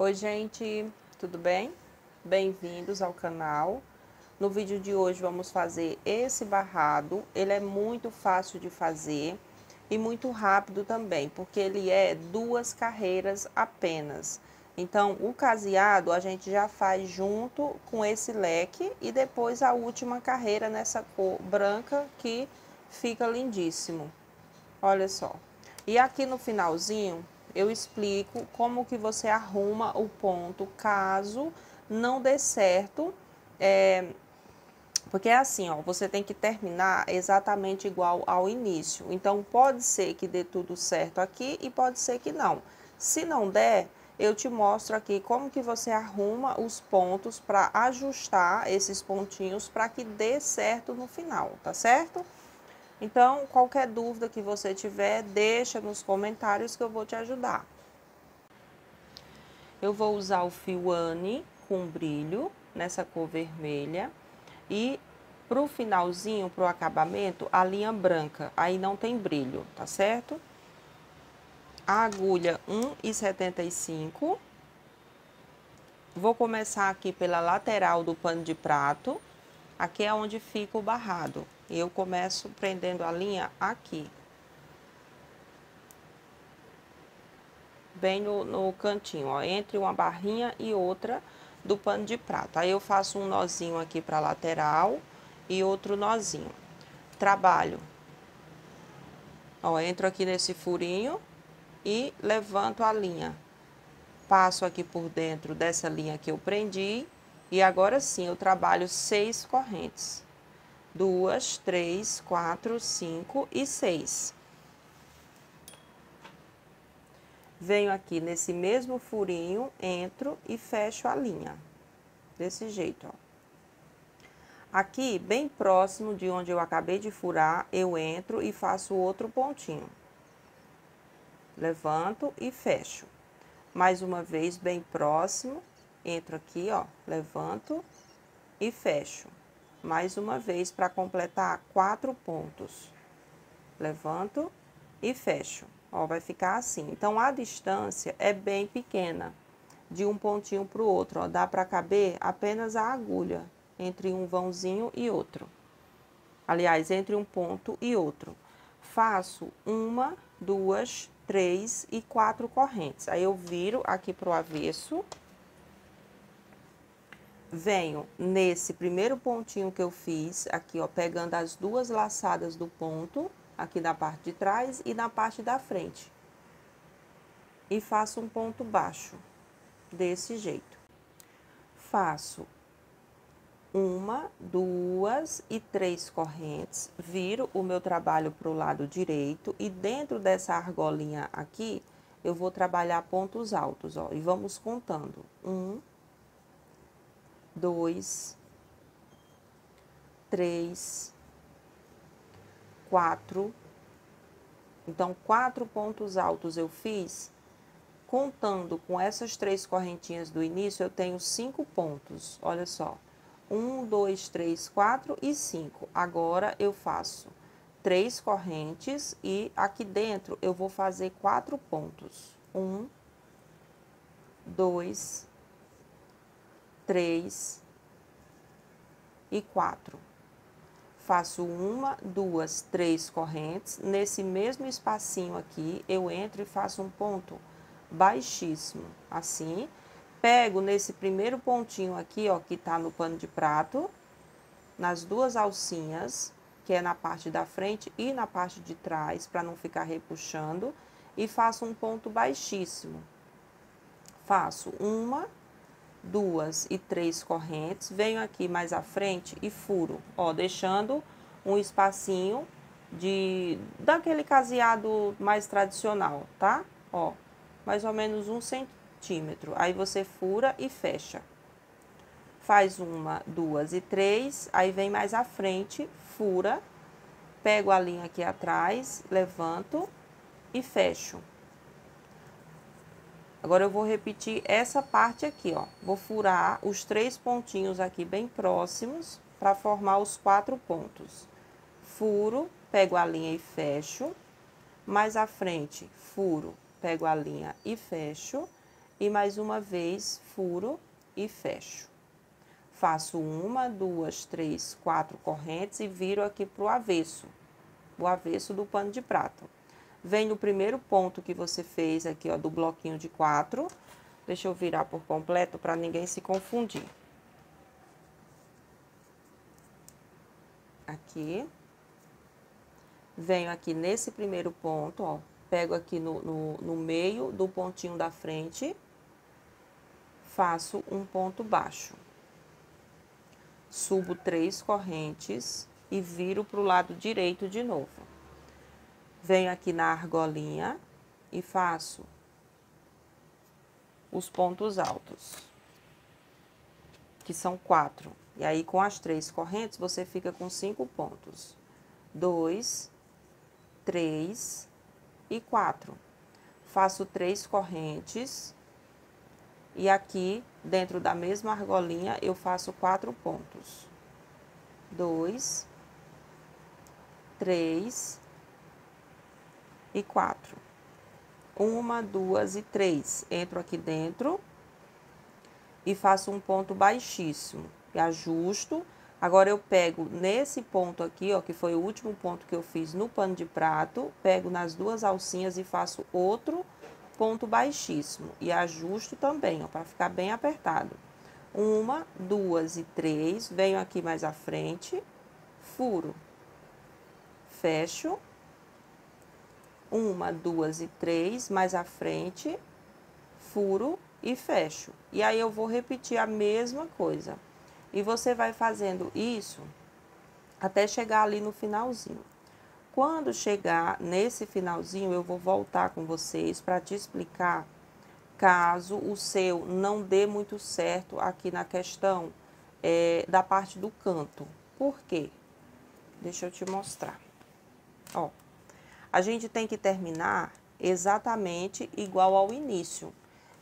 Oi, gente, tudo bem? Bem-vindos ao canal. No vídeo de hoje vamos fazer esse barrado. Ele é muito fácil de fazer e muito rápido também, porque ele é duas carreiras apenas. Então, o caseado a gente já faz junto com esse leque e depois a última carreira nessa cor branca que fica lindíssimo. Olha só. E aqui no finalzinho eu explico como que você arruma o ponto caso não dê certo. É, porque é assim, ó, você tem que terminar exatamente igual ao início. Então, pode ser que dê tudo certo aqui e pode ser que não. Se não der, eu te mostro aqui como que você arruma os pontos para ajustar esses pontinhos para que dê certo no final, tá certo? Então, qualquer dúvida que você tiver, deixa nos comentários que eu vou te ajudar. Eu vou usar o fio Anne com brilho, nessa cor vermelha, e pro finalzinho, pro acabamento, a linha branca, aí não tem brilho, tá certo? A agulha 1,75. Vou começar aqui pela lateral do pano de prato, aqui é onde fica o barrado. Eu começo prendendo a linha aqui. Bem no, no cantinho, ó, entre uma barrinha e outra do pano de prata. Aí eu faço um nozinho aqui para lateral e outro nozinho. Trabalho. Ó, entro aqui nesse furinho e levanto a linha. Passo aqui por dentro dessa linha que eu prendi e agora sim eu trabalho seis correntes duas, três, quatro, cinco e seis. Venho aqui nesse mesmo furinho, entro e fecho a linha. Desse jeito, ó. Aqui, bem próximo de onde eu acabei de furar, eu entro e faço outro pontinho. Levanto e fecho. Mais uma vez, bem próximo, entro aqui, ó, levanto e fecho mais uma vez para completar quatro pontos. Levanto e fecho. Ó, vai ficar assim. Então, a distância é bem pequena, de um pontinho para o outro. Ó, dá para caber apenas a agulha entre um vãozinho e outro. Aliás, entre um ponto e outro. Faço uma, duas, três e quatro correntes. Aí, eu viro aqui para o avesso venho nesse primeiro pontinho que eu fiz, aqui ó, pegando as duas laçadas do ponto, aqui na parte de trás e na parte da frente. E faço um ponto baixo, desse jeito. Faço uma, duas e três correntes, viro o meu trabalho para o lado direito e dentro dessa argolinha aqui, eu vou trabalhar pontos altos, ó, e vamos contando. Um, dois, três, quatro. Então, quatro pontos altos eu fiz. Contando com essas três correntinhas do início, eu tenho cinco pontos. Olha só. Um, dois, três, quatro e cinco. Agora, eu faço três correntes e aqui dentro eu vou fazer quatro pontos. Um, dois, três e quatro. Faço uma, duas, três correntes. Nesse mesmo espacinho aqui, eu entro e faço um ponto baixíssimo, assim. Pego nesse primeiro pontinho aqui, ó, que tá no pano de prato, nas duas alcinhas, que é na parte da frente e na parte de trás, para não ficar repuxando, e faço um ponto baixíssimo. Faço uma, duas e três correntes, venho aqui mais à frente e furo, ó, deixando um espacinho de daquele caseado mais tradicional, tá? Ó, mais ou menos um centímetro. Aí você fura e fecha. Faz uma, duas e três, aí vem mais à frente, fura, pego a linha aqui atrás, levanto e fecho. Agora, eu vou repetir essa parte aqui, ó. Vou furar os três pontinhos aqui bem próximos para formar os quatro pontos. Furo, pego a linha e fecho. Mais à frente, furo, pego a linha e fecho. e mais uma vez furo e fecho. Faço uma, duas, três, quatro correntes e viro aqui para o avesso, o avesso do pano de prato. Vem no primeiro ponto que você fez aqui, ó, do bloquinho de quatro. Deixa eu virar por completo para ninguém se confundir. Aqui. Venho aqui nesse primeiro ponto, ó. Pego aqui no, no, no meio do pontinho da frente. Faço um ponto baixo. Subo três correntes e viro para o lado direito de novo. Venho aqui na argolinha e faço os pontos altos, que são quatro. E aí, com as três correntes, você fica com cinco pontos. Dois, três e quatro. Faço três correntes e aqui, dentro da mesma argolinha, eu faço quatro pontos. Dois, três e quatro. Uma, duas e três. Entro aqui dentro e faço um ponto baixíssimo. E ajusto. Agora eu pego nesse ponto aqui, ó, que foi o último ponto que eu fiz no pano de prato, pego nas duas alcinhas e faço outro ponto baixíssimo. E ajusto também, ó, para ficar bem apertado. Uma, duas e três. Venho aqui mais à frente, furo, fecho uma, duas e três, mais à frente, furo e fecho. E aí eu vou repetir a mesma coisa. E você vai fazendo isso até chegar ali no finalzinho. Quando chegar nesse finalzinho, eu vou voltar com vocês para te explicar caso o seu não dê muito certo aqui na questão é, da parte do canto. Por quê? Deixa eu te mostrar. Ó, a gente tem que terminar exatamente igual ao início.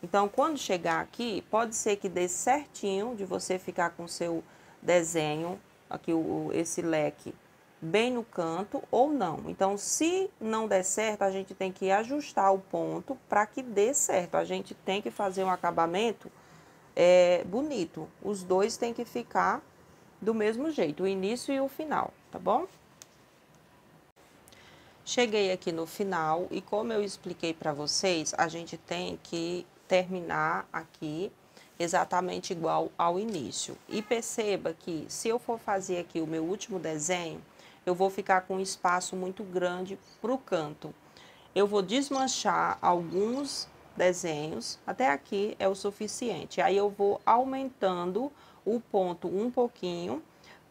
Então, quando chegar aqui, pode ser que dê certinho de você ficar com seu desenho, aqui o, esse leque, bem no canto ou não. Então, se não der certo, a gente tem que ajustar o ponto para que dê certo. A gente tem que fazer um acabamento é, bonito. Os dois têm que ficar do mesmo jeito, o início e o final, tá bom? Cheguei aqui no final e como eu expliquei para vocês, a gente tem que terminar aqui exatamente igual ao início. E perceba que se eu for fazer aqui o meu último desenho, eu vou ficar com um espaço muito grande para o canto. Eu vou desmanchar alguns desenhos, até aqui é o suficiente. Aí eu vou aumentando o ponto um pouquinho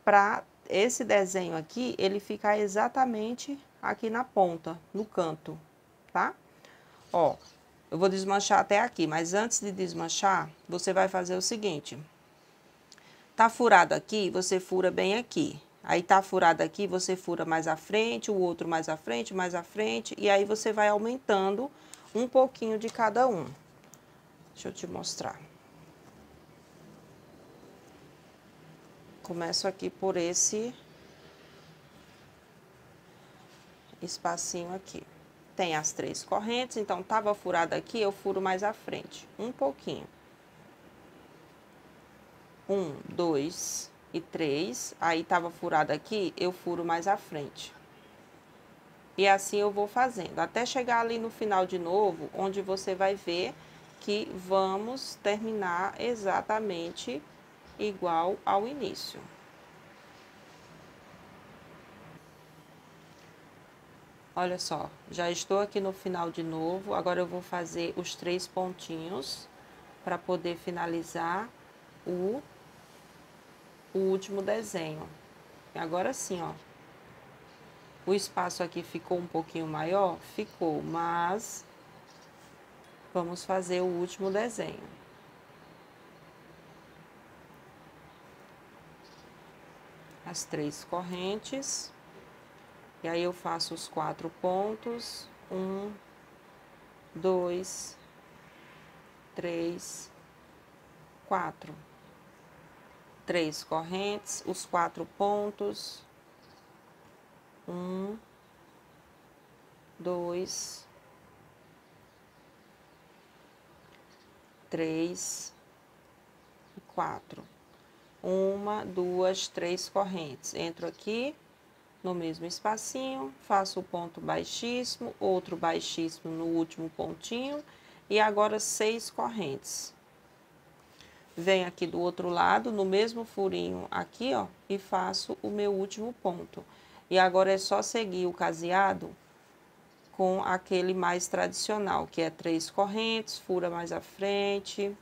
para esse desenho aqui, ele ficar exatamente aqui na ponta, no canto, tá? Ó, eu vou desmanchar até aqui, mas antes de desmanchar, você vai fazer o seguinte. Tá furado aqui, você fura bem aqui. Aí tá furado aqui, você fura mais à frente, o outro mais à frente, mais à frente, e aí você vai aumentando um pouquinho de cada um. Deixa eu te mostrar. Começo aqui por esse espacinho aqui. Tem as três correntes, então tava furada aqui, eu furo mais à frente, um pouquinho. Um, dois e três, aí tava furada aqui, eu furo mais à frente. E assim eu vou fazendo, até chegar ali no final de novo, onde você vai ver que vamos terminar exatamente igual ao início. Olha só, já estou aqui no final de novo. Agora eu vou fazer os três pontinhos para poder finalizar o, o último desenho. Agora sim, ó. O espaço aqui ficou um pouquinho maior? Ficou, mas vamos fazer o último desenho. As três correntes. E aí eu faço os quatro pontos, um, dois, três, quatro. Três correntes, os quatro pontos, um, dois, três e quatro. Uma, duas, três correntes. Entro aqui no mesmo espacinho, faço o ponto baixíssimo, outro baixíssimo no último pontinho e agora seis correntes. Venho aqui do outro lado, no mesmo furinho aqui, ó, e faço o meu último ponto. E agora é só seguir o caseado com aquele mais tradicional, que é três correntes, fura mais à frente,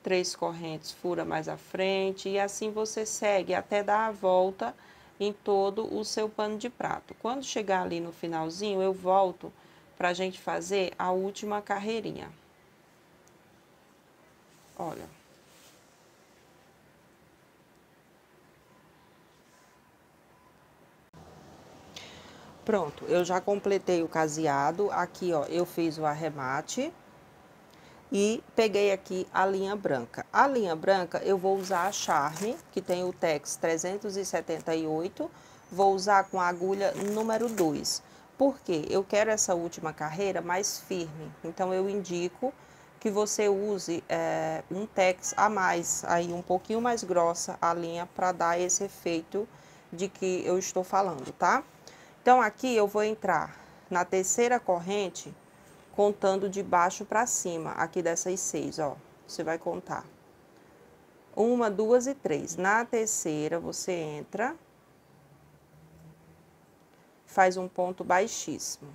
três correntes, fura mais à frente, e assim você segue até dar a volta em todo o seu pano de prato. Quando chegar ali no finalzinho, eu volto para a gente fazer a última carreirinha. Olha. Pronto, eu já completei o caseado. Aqui, ó, eu fiz o arremate e peguei aqui a linha branca. A linha branca eu vou usar a Charme, que tem o Tex 378. Vou usar com a agulha número 2. Porque eu quero essa última carreira mais firme. Então, eu indico que você use é, um Tex a mais, aí um pouquinho mais grossa a linha, para dar esse efeito de que eu estou falando, tá? Então, aqui eu vou entrar na terceira corrente, contando de baixo para cima, aqui dessas seis, ó. Você vai contar. Uma, duas e três. Na terceira, você entra, faz um ponto baixíssimo.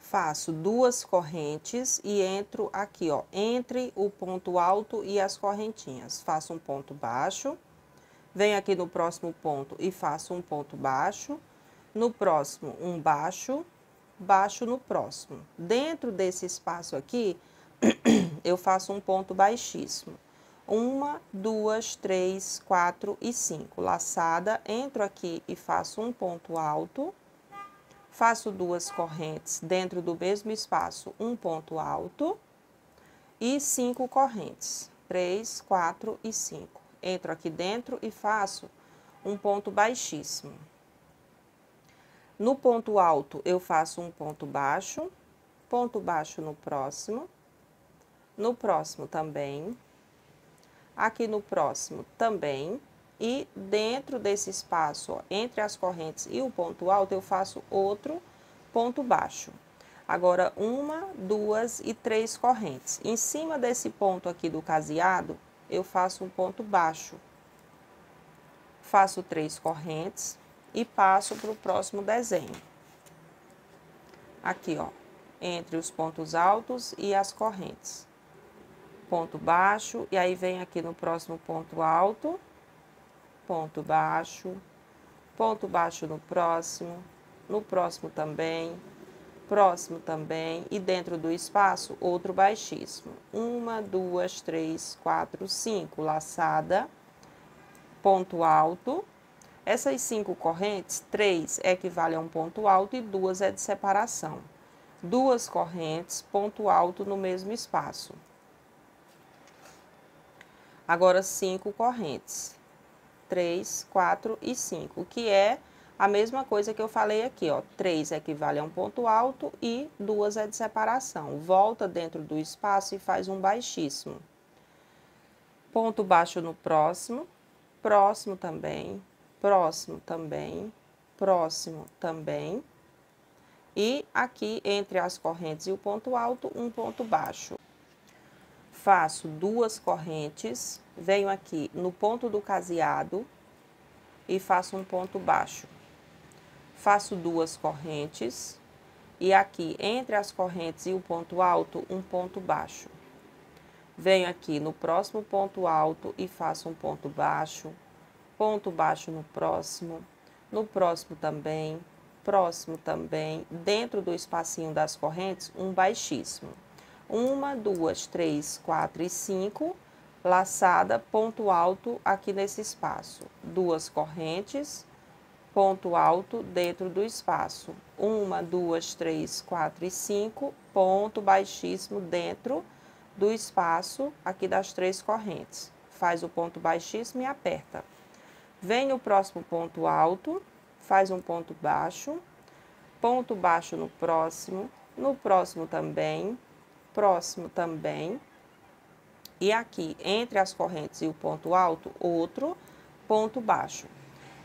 Faço duas correntes e entro aqui, ó, entre o ponto alto e as correntinhas. Faço um ponto baixo Venho aqui no próximo ponto e faço um ponto baixo. No próximo, um baixo, baixo no próximo. Dentro desse espaço aqui, eu faço um ponto baixíssimo. Uma, duas, três, quatro e cinco. Laçada, entro aqui e faço um ponto alto. Faço duas correntes dentro do mesmo espaço, um ponto alto. E cinco correntes. Três, quatro e cinco entro aqui dentro e faço um ponto baixíssimo. No ponto alto, eu faço um ponto baixo, ponto baixo no próximo, no próximo também, aqui no próximo também, e dentro desse espaço, ó, entre as correntes e o ponto alto, eu faço outro ponto baixo. Agora, uma, duas e três correntes. Em cima desse ponto aqui do caseado, eu faço um ponto baixo. Faço três correntes e passo para o próximo desenho. Aqui, ó, entre os pontos altos e as correntes. Ponto baixo, e aí vem aqui no próximo ponto alto, ponto baixo, ponto baixo no próximo, no próximo também, próximo também e dentro do espaço outro baixíssimo. Uma, duas, três, quatro, cinco, laçada, ponto alto. Essas cinco correntes, três equivale a um ponto alto e duas é de separação. Duas correntes, ponto alto no mesmo espaço. Agora, cinco correntes. Três, quatro e cinco, que é a mesma coisa que eu falei aqui, ó, 3 equivale a um ponto alto e 2 é de separação. Volta dentro do espaço e faz um baixíssimo. Ponto baixo no próximo, próximo também, próximo também, próximo também. E aqui, entre as correntes e o ponto alto, um ponto baixo. Faço duas correntes, venho aqui no ponto do caseado e faço um ponto baixo faço duas correntes e aqui entre as correntes e o ponto alto, um ponto baixo. Venho aqui no próximo ponto alto e faço um ponto baixo, ponto baixo no próximo, no próximo também, próximo também, dentro do espacinho das correntes, um baixíssimo. Uma, duas, três, quatro e cinco, laçada, ponto alto aqui nesse espaço. Duas correntes, ponto alto dentro do espaço. Uma, duas, três, quatro e cinco, ponto baixíssimo dentro do espaço aqui das três correntes. Faz o ponto baixíssimo e aperta. Vem o próximo ponto alto, faz um ponto baixo, ponto baixo no próximo, no próximo também, próximo também. E aqui, entre as correntes e o ponto alto, outro ponto baixo.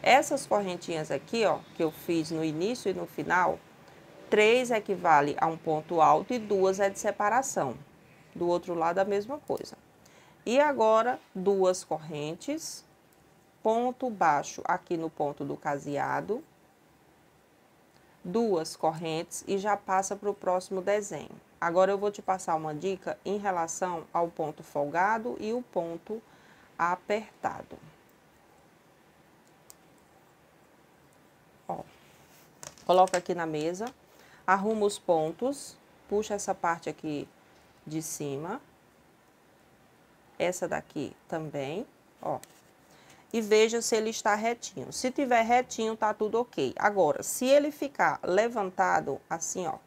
Essas correntinhas aqui, ó, que eu fiz no início e no final, três equivale a um ponto alto e duas é de separação. Do outro lado, a mesma coisa. E agora, duas correntes, ponto baixo aqui no ponto do caseado, duas correntes e já passa para o próximo desenho. Agora eu vou te passar uma dica em relação ao ponto folgado e o ponto apertado. Ó, coloca aqui na mesa, arruma os pontos, puxa essa parte aqui de cima, essa daqui também, ó, e veja se ele está retinho. Se tiver retinho, tá tudo ok. Agora, se ele ficar levantado assim, ó,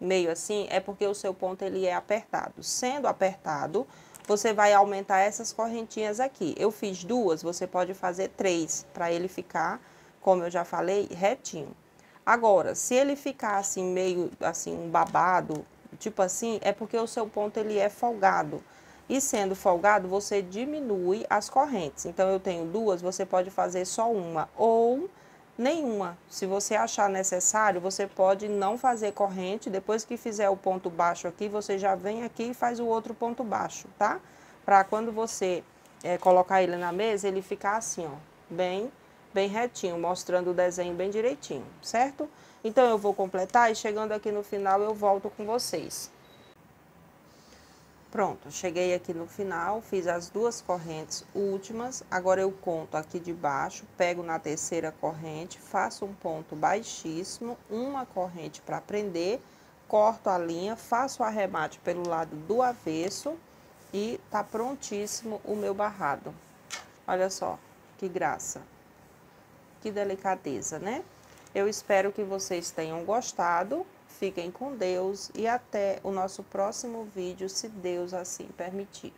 meio assim, é porque o seu ponto ele é apertado. Sendo apertado, você vai aumentar essas correntinhas aqui. Eu fiz duas, você pode fazer três, para ele ficar, como eu já falei, retinho. Agora, se ele ficar assim, meio assim, um babado, tipo assim, é porque o seu ponto ele é folgado. E sendo folgado, você diminui as correntes. Então, eu tenho duas, você pode fazer só uma ou nenhuma. Se você achar necessário, você pode não fazer corrente. Depois que fizer o ponto baixo aqui, você já vem aqui e faz o outro ponto baixo, tá? Para quando você é, colocar ele na mesa, ele ficar assim, ó, bem, bem retinho, mostrando o desenho bem direitinho, certo? Então, eu vou completar e chegando aqui no final, eu volto com vocês. Pronto, cheguei aqui no final, fiz as duas correntes últimas, agora eu conto aqui de baixo, pego na terceira corrente, faço um ponto baixíssimo, uma corrente para prender, corto a linha, faço o arremate pelo lado do avesso e tá prontíssimo o meu barrado. Olha só, que graça, que delicadeza, né? Eu espero que vocês tenham gostado. Fiquem com Deus e até o nosso próximo vídeo, se Deus assim permitir.